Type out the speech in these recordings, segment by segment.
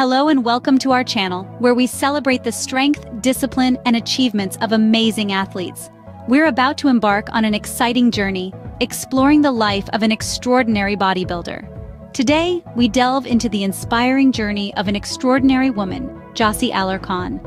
Hello and welcome to our channel, where we celebrate the strength, discipline, and achievements of amazing athletes. We're about to embark on an exciting journey, exploring the life of an extraordinary bodybuilder. Today, we delve into the inspiring journey of an extraordinary woman, Jossie Alarcon.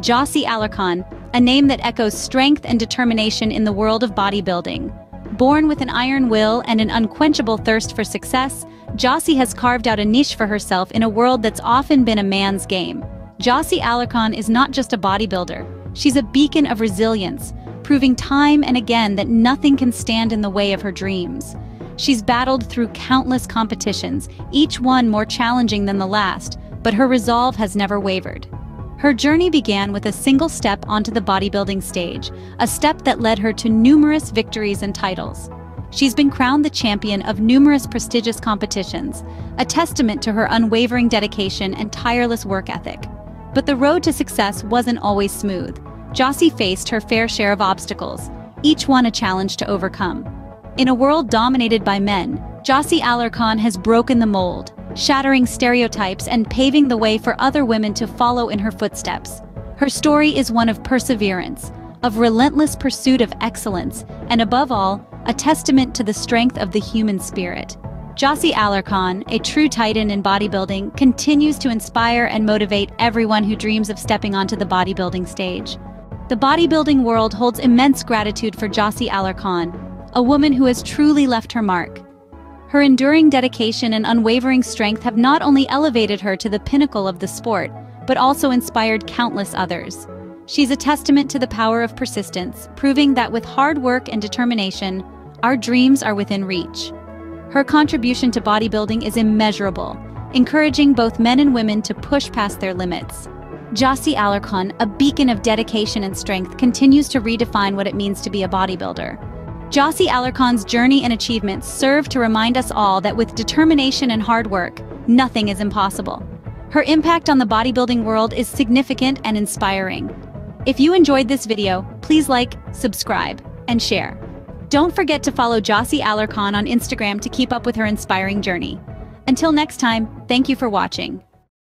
Jossie Alarcon, a name that echoes strength and determination in the world of bodybuilding. Born with an iron will and an unquenchable thirst for success, Jossie has carved out a niche for herself in a world that's often been a man's game. Jossie Alarcon is not just a bodybuilder, she's a beacon of resilience, proving time and again that nothing can stand in the way of her dreams. She's battled through countless competitions, each one more challenging than the last, but her resolve has never wavered. Her journey began with a single step onto the bodybuilding stage, a step that led her to numerous victories and titles. She's been crowned the champion of numerous prestigious competitions, a testament to her unwavering dedication and tireless work ethic. But the road to success wasn't always smooth. Jossie faced her fair share of obstacles, each one a challenge to overcome. In a world dominated by men, Jossie Alarcon has broken the mold, shattering stereotypes and paving the way for other women to follow in her footsteps. Her story is one of perseverance, of relentless pursuit of excellence, and above all, a testament to the strength of the human spirit. Jossie Alarcon, a true titan in bodybuilding, continues to inspire and motivate everyone who dreams of stepping onto the bodybuilding stage. The bodybuilding world holds immense gratitude for Jossie Alarcon, a woman who has truly left her mark. Her enduring dedication and unwavering strength have not only elevated her to the pinnacle of the sport, but also inspired countless others. She's a testament to the power of persistence, proving that with hard work and determination, our dreams are within reach. Her contribution to bodybuilding is immeasurable, encouraging both men and women to push past their limits. Jossie Alarcon, a beacon of dedication and strength, continues to redefine what it means to be a bodybuilder. Jossie Alarcon's journey and achievements serve to remind us all that with determination and hard work, nothing is impossible. Her impact on the bodybuilding world is significant and inspiring, if you enjoyed this video, please like, subscribe, and share. Don't forget to follow Jossie Alarcon on Instagram to keep up with her inspiring journey. Until next time, thank you for watching.